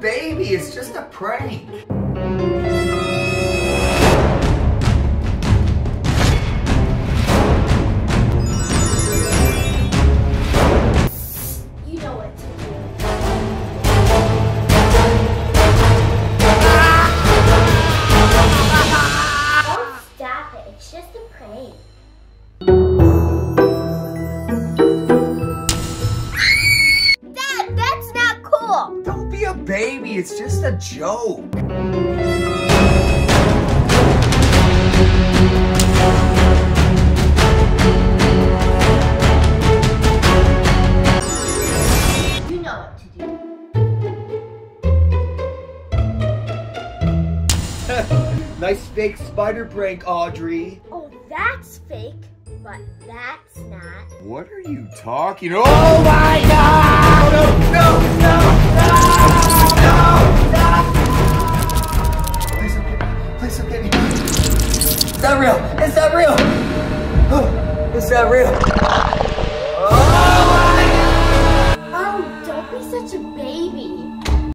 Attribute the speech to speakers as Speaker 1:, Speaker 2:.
Speaker 1: baby, it's just a prank. Baby, it's just a joke.
Speaker 2: You know what to do.
Speaker 1: nice fake spider prank, Audrey.
Speaker 2: Oh, that's fake, but that's not.
Speaker 1: What are you talking? Oh my god! that real. Is that real. Is that real. Oh, my God! oh, don't be such a baby.